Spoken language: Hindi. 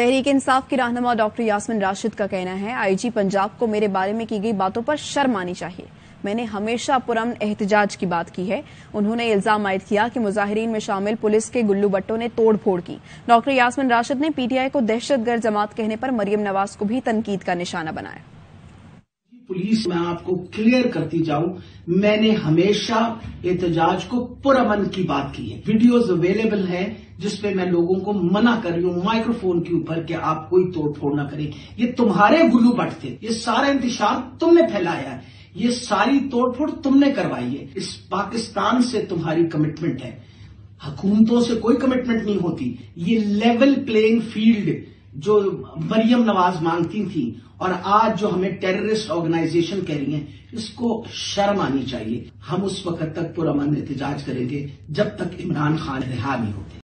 तहरीक इंसाफ की रहनमा डॉक्टर यासमिन राशिद का कहना है, आईजी पंजाब को मेरे बारे में की गई बातों पर शर्म आनी चाहिए। मैंने हमेशा पुरम एहतजाज की बात की है। उन्होंने इल्ज़ाम आयद किया कि मुजाहरीन में शामिल पुलिस के गुल्लू बट्टों ने तोड़फोड़ की। डॉक्टर यासमिन राशिद ने पीटीआई को दहशतगर्द जमात कहने पर मरियम नवाज़ को भी तनकीद का निशाना बनाया। पुलिस मैं आपको क्लियर करती जाऊँ, मैंने हमेशा एहतजाज को पुरअमन की बात की है। वीडियोस अवेलेबल हैं जिसपे मैं लोगों को मना कर रही हूँ माइक्रोफोन के ऊपर कि आप कोई तोड़फोड़ ना करें। ये तुम्हारे गुल्लू बट थे। ये सारा इंतज़ार तुमने फैलाया है। ये सारी तोड़फोड़ तुमने करवाई है। इस पाकिस्तान से तुम्हारी कमिटमेंट है। हुकूमतों से कोई कमिटमेंट नहीं होती। ये लेवल प्लेइंग फ़ील्ड जो मरियम नवाज़ मांगती थी और आज जो हमें टेररिस्ट ऑर्गेनाइजेशन कह रही है, इसको शर्म आनी चाहिए। हम उस वक्त तक पूरा मन एहतजाज करेंगे जब तक इमरान खान रिहा नहीं होते।